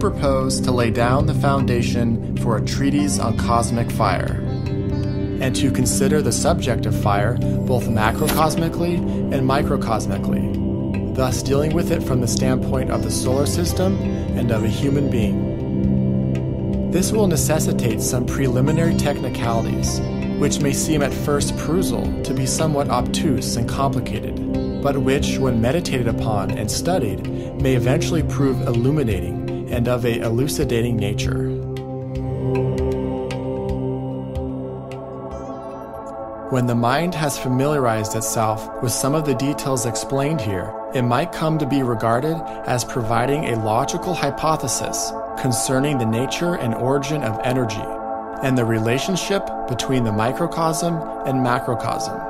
propose to lay down the foundation for a treatise on cosmic fire, and to consider the subject of fire both macrocosmically and microcosmically, thus dealing with it from the standpoint of the solar system and of a human being. This will necessitate some preliminary technicalities, which may seem at first perusal to be somewhat obtuse and complicated, but which, when meditated upon and studied, may eventually prove illuminating and of a elucidating nature. When the mind has familiarized itself with some of the details explained here, it might come to be regarded as providing a logical hypothesis concerning the nature and origin of energy and the relationship between the microcosm and macrocosm.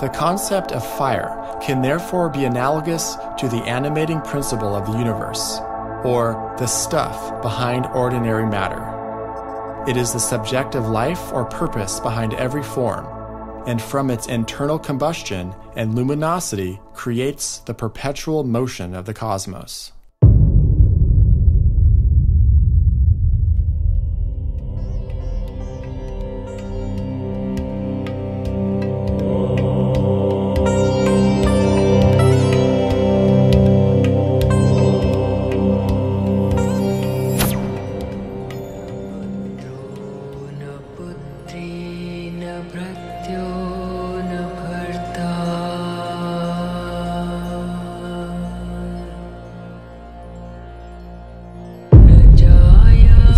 The concept of fire can therefore be analogous to the animating principle of the universe, or the stuff behind ordinary matter. It is the subjective life or purpose behind every form, and from its internal combustion and luminosity creates the perpetual motion of the cosmos.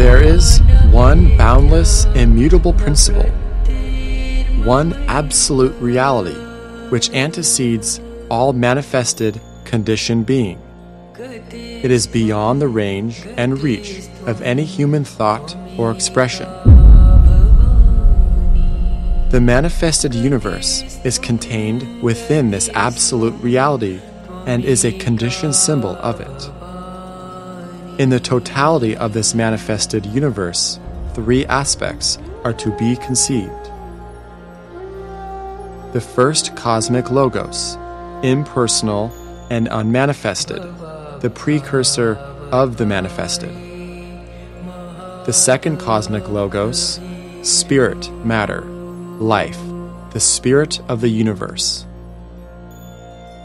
There is one boundless, immutable principle, one absolute reality, which antecedes all manifested conditioned being. It is beyond the range and reach of any human thought or expression. The manifested universe is contained within this absolute reality and is a conditioned symbol of it. In the totality of this manifested universe, three aspects are to be conceived. The first cosmic logos, impersonal and unmanifested, the precursor of the manifested. The second cosmic logos, spirit, matter, life, the spirit of the universe.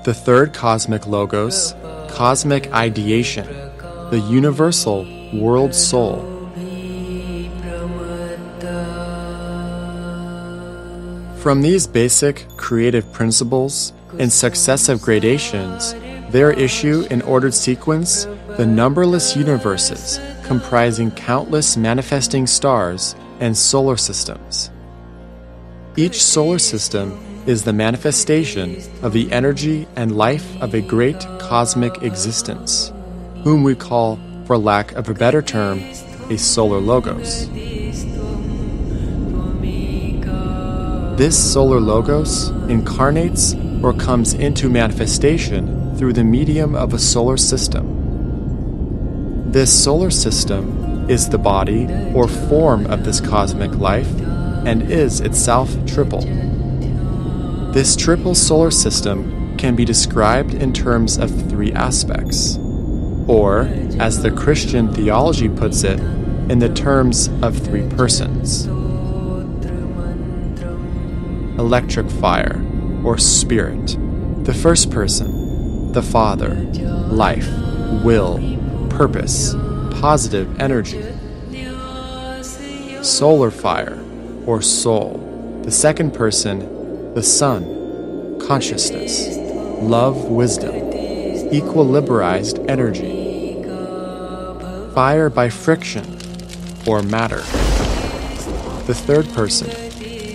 The third cosmic logos, cosmic ideation, the universal world soul. From these basic creative principles, in successive gradations, there issue in ordered sequence the numberless universes comprising countless manifesting stars and solar systems. Each solar system is the manifestation of the energy and life of a great cosmic existence, whom we call, for lack of a better term, a solar logos. This solar logos incarnates or comes into manifestation through the medium of a solar system. This solar system is the body or form of this cosmic life and is itself triple. This triple solar system can be described in terms of three aspects, or, as the Christian theology puts it, in the terms of three persons electric fire, or spirit. The first person, the Father, life, will, purpose, positive energy. Solar fire, or soul. The second person, the Son, consciousness, love, wisdom, equilibrized energy. Fire by friction, or matter. The third person,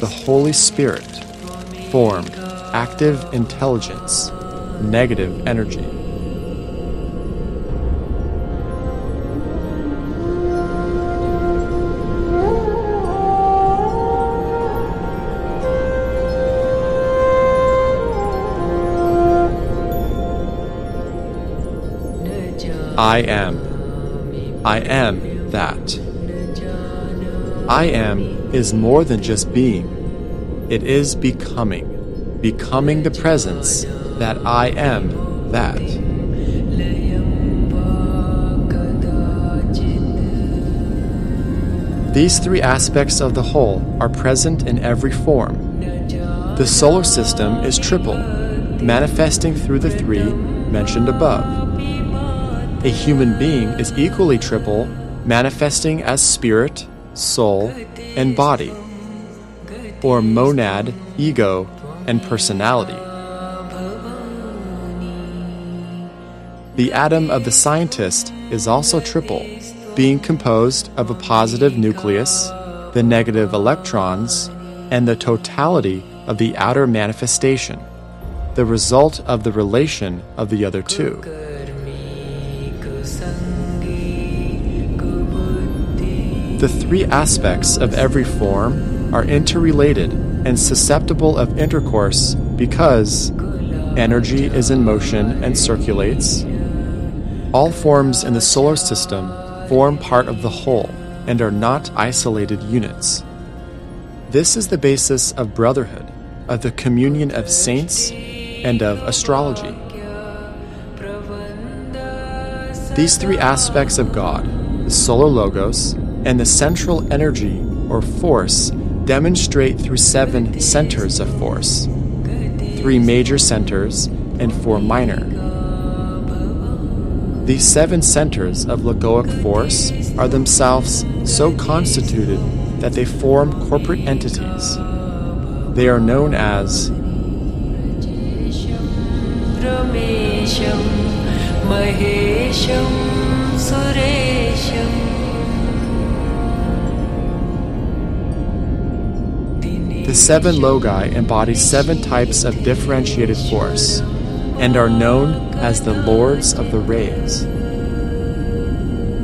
the Holy Spirit, form, active intelligence, negative energy. I am. I am that. I am is more than just being, it is becoming, becoming the presence that I am that. These three aspects of the whole are present in every form. The solar system is triple, manifesting through the three mentioned above. A human being is equally triple, manifesting as spirit, soul, and body, or monad, ego, and personality. The atom of the scientist is also triple, being composed of a positive nucleus, the negative electrons, and the totality of the outer manifestation, the result of the relation of the other two. The three aspects of every form are interrelated and susceptible of intercourse because energy is in motion and circulates. All forms in the solar system form part of the whole and are not isolated units. This is the basis of brotherhood, of the communion of saints, and of astrology. These three aspects of God, the solar logos, and the central energy, or force, demonstrate through seven centers of force three major centers and four minor. These seven centers of logoic force are themselves so constituted that they form corporate entities. They are known as The seven logi embody seven types of differentiated force and are known as the Lords of the Rays.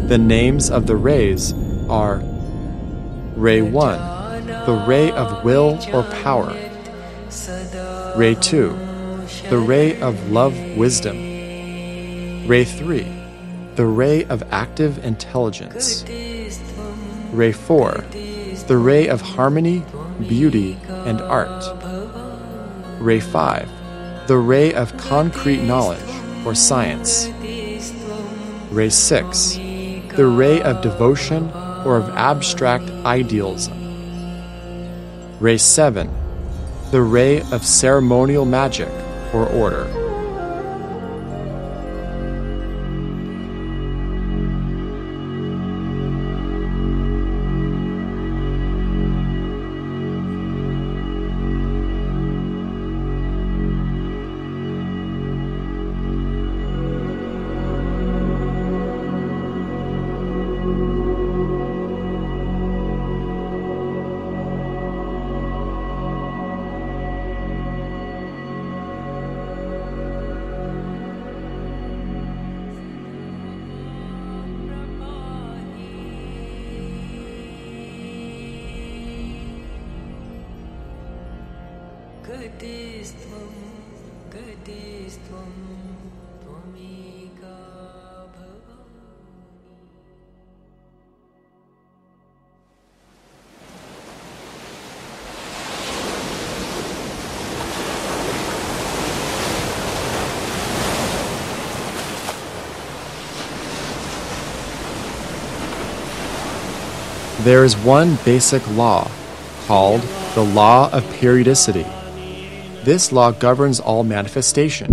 The names of the rays are Ray 1, the ray of will or power, Ray 2, the ray of love wisdom, Ray 3, the ray of active intelligence, Ray 4, the ray of harmony, beauty, and art. Ray 5, the ray of concrete knowledge or science. Ray 6, the ray of devotion or of abstract idealism. Ray 7, the ray of ceremonial magic or order. गतिस्त्वं गतिस्त्वं त्वमेका Bhavani There is one basic law called the law of periodicity. This law governs all manifestation.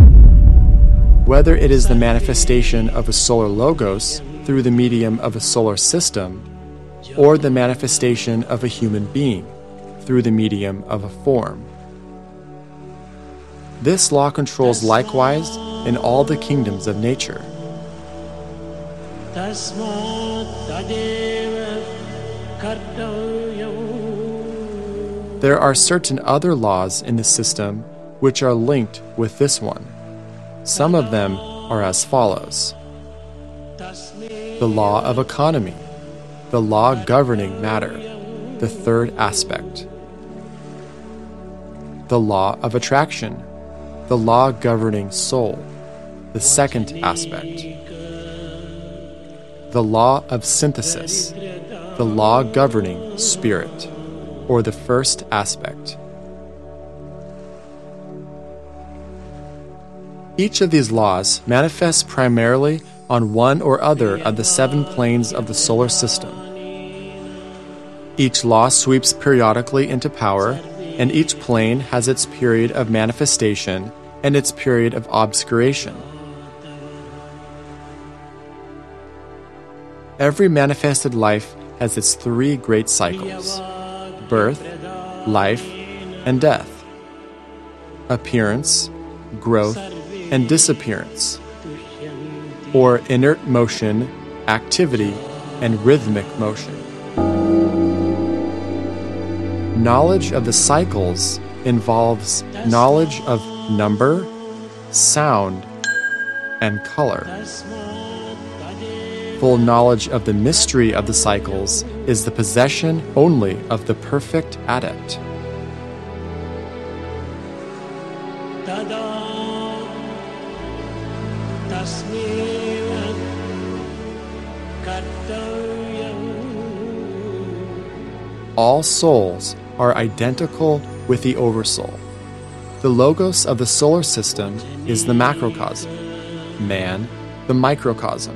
Whether it is the manifestation of a solar logos through the medium of a solar system, or the manifestation of a human being through the medium of a form. This law controls likewise in all the kingdoms of nature. तस्मात् तदेव कर्तव्यम् there are certain other laws in the system which are linked with this one. Some of them are as follows the law of economy, the law governing matter, the third aspect, the law of attraction, the law governing soul, the second aspect, the law of synthesis, the law governing spirit or the first aspect. Each of these laws manifests primarily on one or other of the seven planes of the solar system. Each law sweeps periodically into power, and each plane has its period of manifestation and its period of obscuration. Every manifested life has its three great cycles birth, life, and death, appearance, growth, and disappearance, or inert motion, activity, and rhythmic motion. Knowledge of the cycles involves knowledge of number, sound, and color. Full knowledge of the mystery of the cycles is the possession only of the perfect adept. All souls are identical with the Oversoul. The logos of the solar system is the macrocosm, man, the microcosm.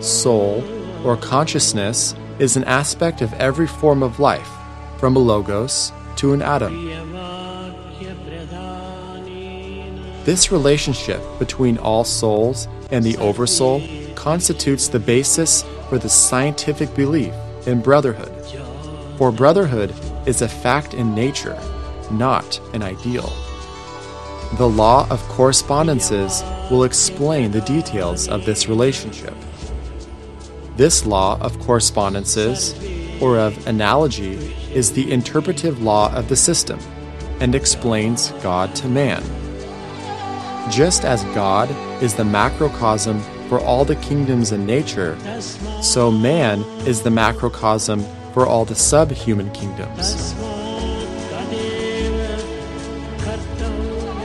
Soul or consciousness is an aspect of every form of life, from a logos to an atom. This relationship between all souls and the Oversoul constitutes the basis for the scientific belief in brotherhood. For brotherhood is a fact in nature, not an ideal. The law of correspondences will explain the details of this relationship. This law of correspondences, or of analogy, is the interpretive law of the system and explains God to man. Just as God is the macrocosm for all the kingdoms in nature, so man is the macrocosm for all the subhuman kingdoms.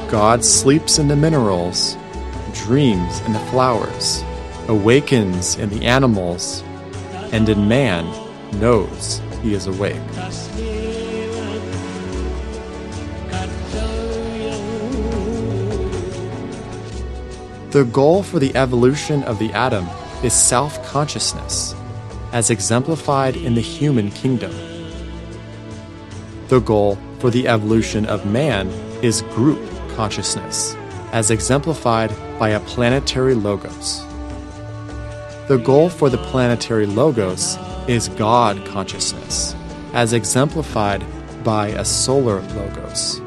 God sleeps in the minerals, dreams in the flowers awakens in the animals, and in man knows he is awake. The goal for the evolution of the atom is self consciousness, as exemplified in the human kingdom. The goal for the evolution of man is group consciousness, as exemplified by a planetary logos. The goal for the planetary logos is God consciousness, as exemplified by a solar logos.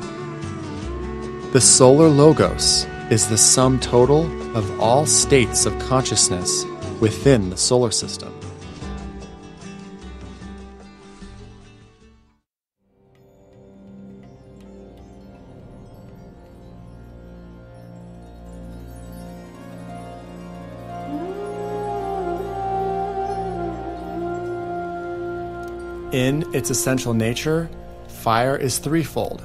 The solar logos is the sum total of all states of consciousness within the solar system. In its essential nature, fire is threefold.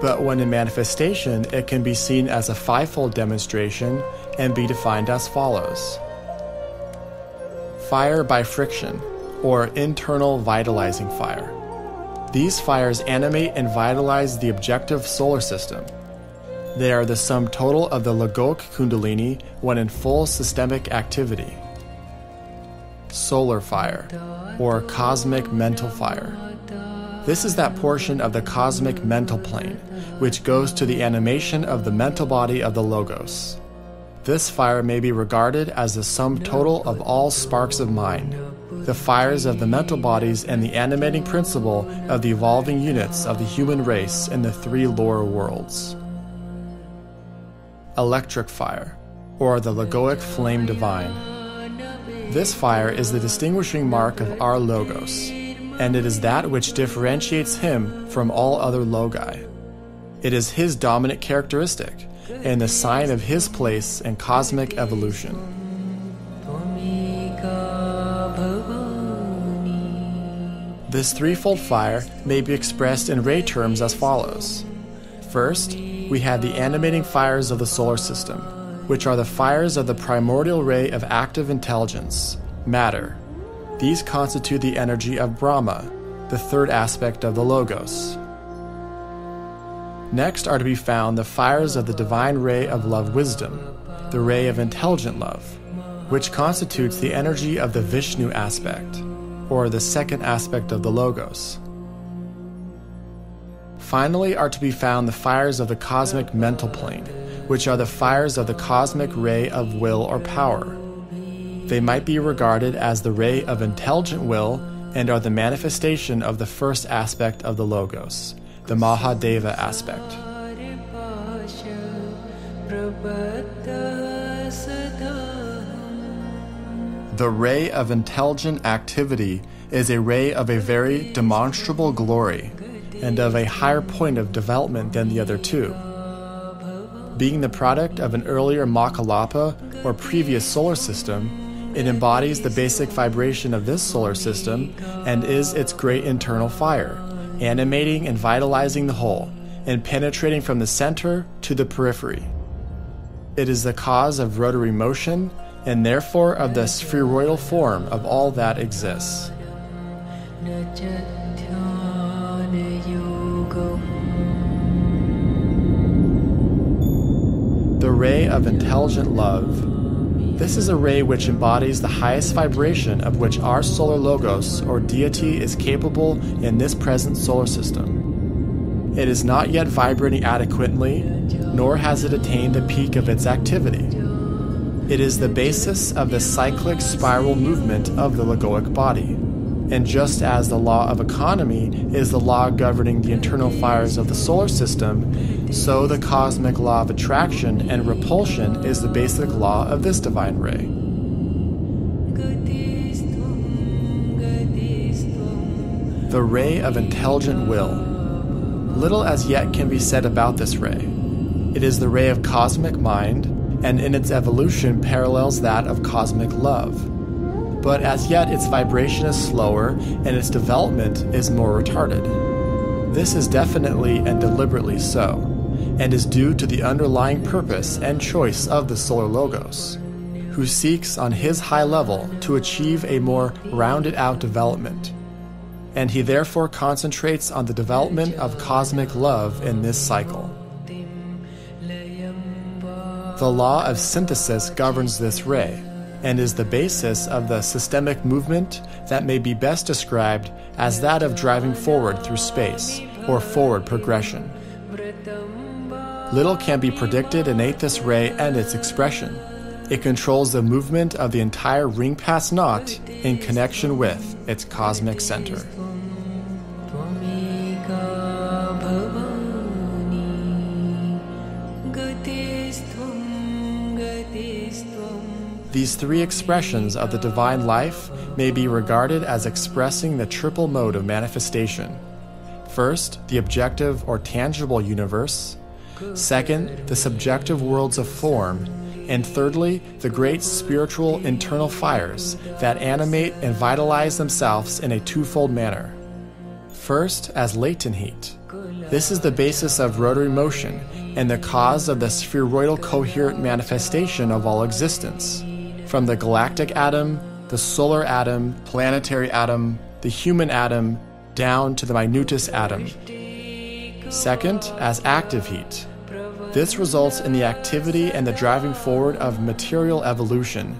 But when in manifestation, it can be seen as a fivefold demonstration and be defined as follows Fire by friction, or internal vitalizing fire. These fires animate and vitalize the objective solar system. They are the sum total of the Logoic Kundalini when in full systemic activity. Solar fire, or cosmic mental fire. This is that portion of the cosmic mental plane, which goes to the animation of the mental body of the Logos. This fire may be regarded as the sum total of all sparks of mind, the fires of the mental bodies and the animating principle of the evolving units of the human race in the three lower worlds. Electric fire, or the Logoic flame divine. This fire is the distinguishing mark of our Logos, and it is that which differentiates him from all other Logi. It is his dominant characteristic and the sign of his place in cosmic evolution. This threefold fire may be expressed in ray terms as follows. First, we have the animating fires of the solar system, which are the fires of the primordial ray of active intelligence, matter. These constitute the energy of Brahma, the third aspect of the Logos. Next are to be found the fires of the divine ray of love wisdom, the ray of intelligent love, which constitutes the energy of the Vishnu aspect. or the second aspect of the Logos. Finally, are to be found the fires of the cosmic mental plane, which are the fires of the cosmic ray of will or power. They might be regarded as the ray of intelligent will and are the manifestation of the first aspect of the Logos, the Mahadeva aspect. The ray of intelligent activity is a ray of a very demonstrable glory and of a higher point of development than the other two. Being the product of an earlier Mahakalpa or previous solar system, it embodies the basic vibration of this solar system and is its great internal fire, animating and vitalizing the whole and penetrating from the center to the periphery. It is the cause of rotary motion and therefore of the spheroidal form of all that exists. Ray of intelligent love. This is a ray which embodies the highest vibration of which our solar logos or deity is capable in this present solar system. It is not yet vibrating adequately, nor has it attained the peak of its activity. It is the basis of the cyclic spiral movement of the logoic body. And just as the law of economy is the law governing the internal fires of the solar system, so the cosmic law of attraction and repulsion is the basic law of this divine ray. The ray of intelligent will. Little as yet can be said about this ray. It is the ray of cosmic mind, and in its evolution parallels that of cosmic love but as yet its vibration is slower and its development is more retarded. This is definitely and deliberately so, and is due to the underlying purpose and choice of the Solar Logos, who seeks on his high level to achieve a more rounded out development. And he therefore concentrates on the development of cosmic love in this cycle. The law of synthesis governs this ray and is the basis of the systemic movement that may be best described as that of driving forward through space or forward progression. Little can be predicted in this ray and its expression. It controls the movement of the entire ring pass not in connection with its cosmic center. These three expressions of the divine life may be regarded as expressing the triple mode of manifestation. First, the objective or tangible universe. Second, the subjective worlds of form. And thirdly, the great spiritual internal fires that animate and vitalize themselves in a twofold manner. First, as latent heat. This is the basis of rotary motion and the cause of the spheroidal coherent manifestation of all existence from the galactic atom, the solar atom, planetary atom, the human atom, down to the minutest atom. Second, as active heat. This results in the activity and the driving forward of material evolution.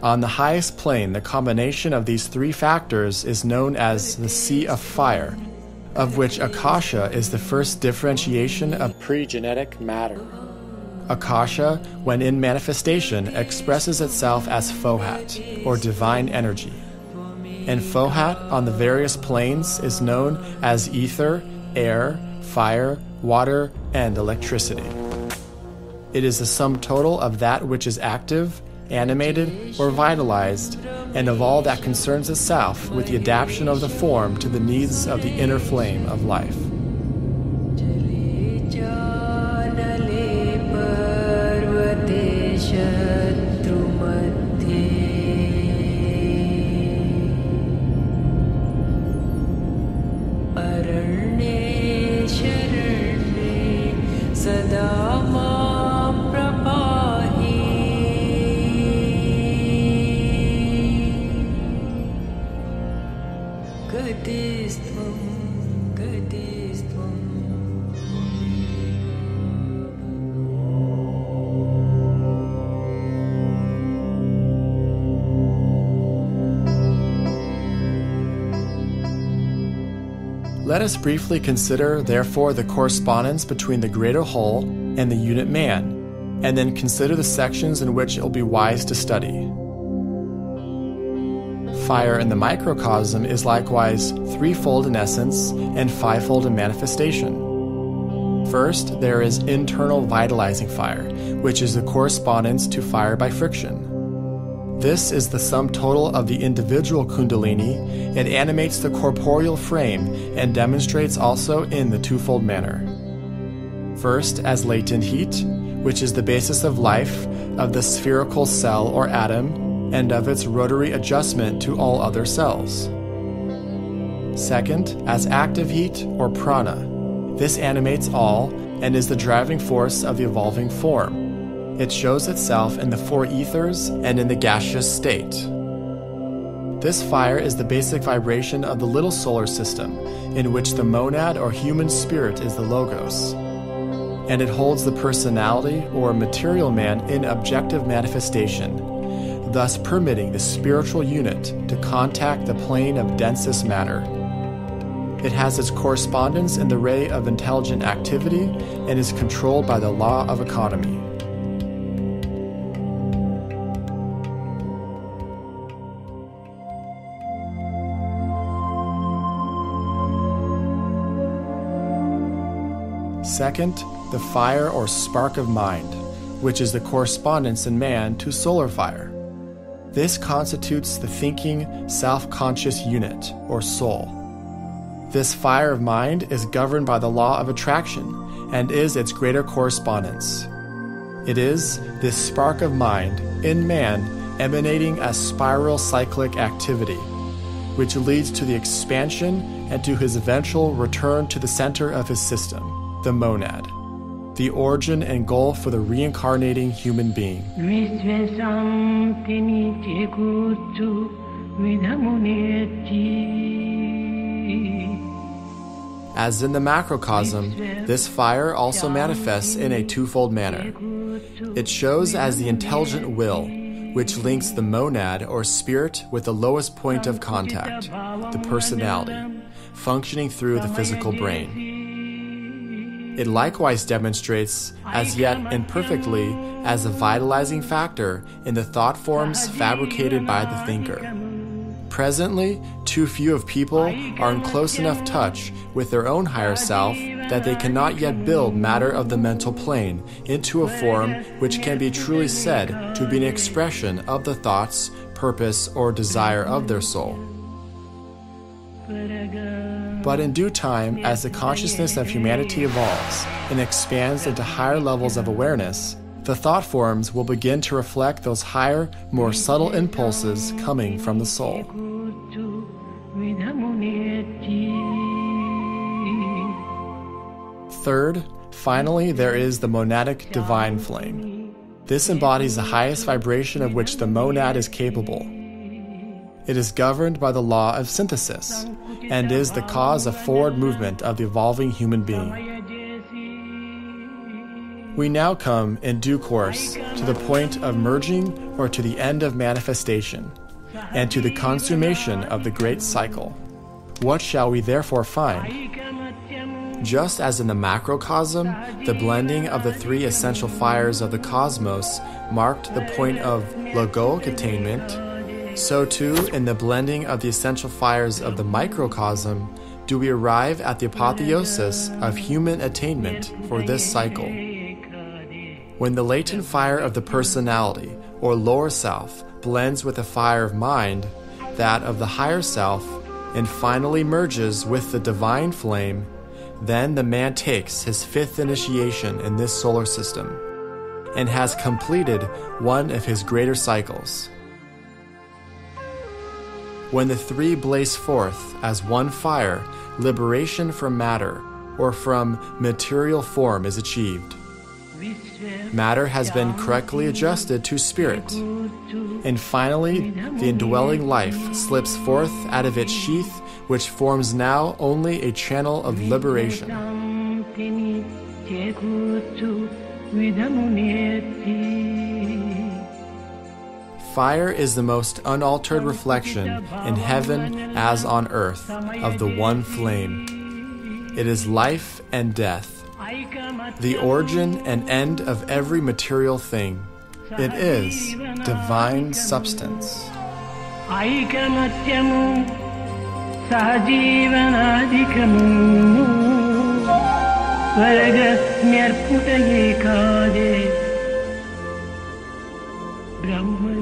On the highest plane, the combination of these three factors is known as the Sea of Fire, of which Akasha is the first differentiation of pre-genetic matter. Akasha, when in manifestation, expresses itself as Fohat, or divine energy and Fohat on the various planes is known as ether, air, fire, water, and electricity. It is the sum total of that which is active, animated, or vitalized, and of all that concerns itself with the adaptation of the form to the needs of the inner flame of life. Let us briefly consider, therefore, the correspondence between the greater whole and the unit man, and then consider the sections in which it will be wise to study. Fire in the microcosm is likewise threefold in essence and fivefold in manifestation. First, there is internal vitalizing fire, which is the correspondence to fire by friction. This is the sum total of the individual Kundalini. It animates the corporeal frame and demonstrates also in the twofold manner. First, as latent heat, which is the basis of life, of the spherical cell or atom, and of its rotary adjustment to all other cells. Second, as active heat or prana. This animates all and is the driving force of the evolving form. It shows itself in the four ethers and in the gaseous state. This fire is the basic vibration of the little solar system, in which the monad or human spirit is the logos. And it holds the personality or material man in objective manifestation, thus permitting the spiritual unit to contact the plane of densest matter. It has its correspondence in the ray of intelligent activity and is controlled by the law of economy. Second, the fire or spark of mind, which is the correspondence in man to solar fire. This constitutes the thinking, self conscious unit, or soul. This fire of mind is governed by the law of attraction and is its greater correspondence. It is this spark of mind in man emanating a spiral cyclic activity, which leads to the expansion and to his eventual return to the center of his system the monad, the origin and goal for the reincarnating human being. As in the macrocosm, this fire also manifests in a twofold manner. It shows as the intelligent will, which links the monad or spirit with the lowest point of contact, the personality, functioning through the physical brain. It likewise demonstrates, as yet imperfectly, as a vitalizing factor in the thought forms fabricated by the thinker. Presently, too few of people are in close enough touch with their own higher self that they cannot yet build matter of the mental plane into a form which can be truly said to be an expression of the thoughts, purpose, or desire of their soul. But in due time, as the consciousness of humanity evolves and expands into higher levels of awareness, the thought forms will begin to reflect those higher, more subtle impulses coming from the soul. Third, finally, there is the monadic divine flame. This embodies the highest vibration of which the monad is capable, it is governed by the law of synthesis and is the cause of forward movement of the evolving human being. We now come, in due course, to the point of merging or to the end of manifestation, and to the consummation of the great cycle. What shall we therefore find? Just as in the macrocosm, the blending of the three essential fires of the cosmos marked the point of logoic attainment, so too in the blending of the essential fires of the microcosm do we arrive at the apotheosis of human attainment for this cycle. When the latent fire of the personality, or lower self, blends with the fire of mind, that of the higher self, and finally merges with the divine flame, then the man takes his fifth initiation in this solar system and has completed one of his greater cycles. When the three blaze forth as one fire, liberation from matter, or from material form, is achieved. Matter has been correctly adjusted to spirit. And finally, the indwelling life slips forth out of its sheath, which forms now only a channel of liberation. Fire is the most unaltered reflection in heaven as on earth of the one flame. It is life and death, the origin and end of every material thing. It is divine substance. వరగస్మ్యర్పుట Brahma